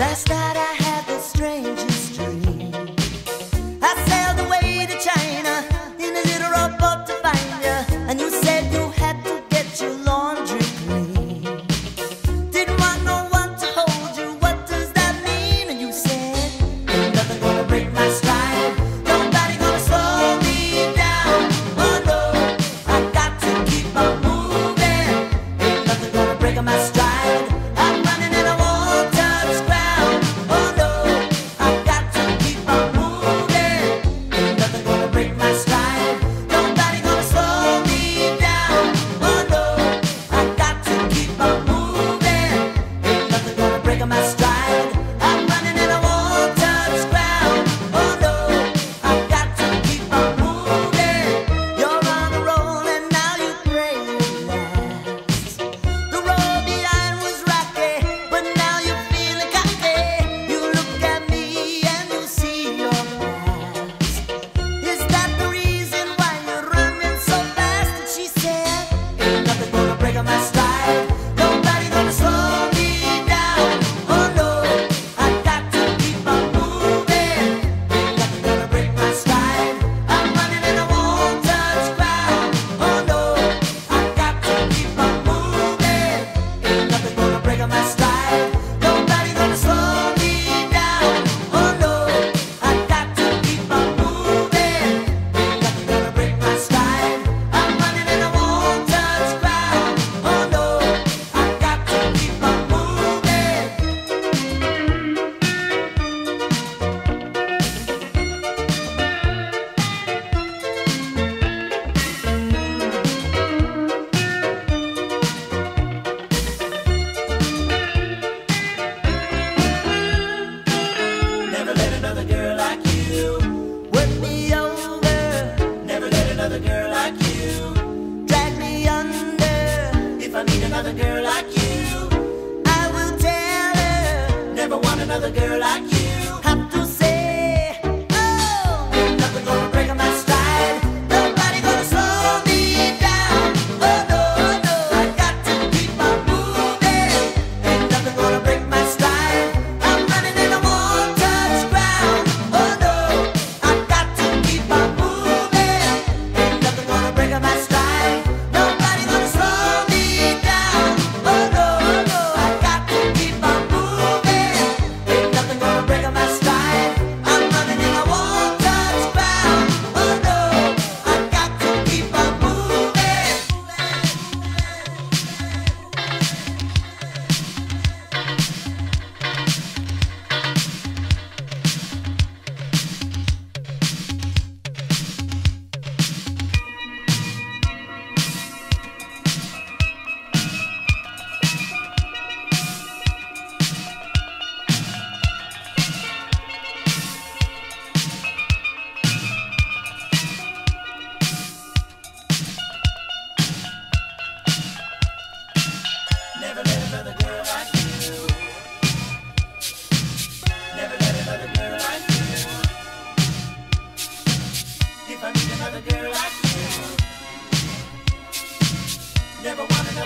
last night I another girl like you. I will tell her. Never want another girl like you.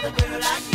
another girl like you.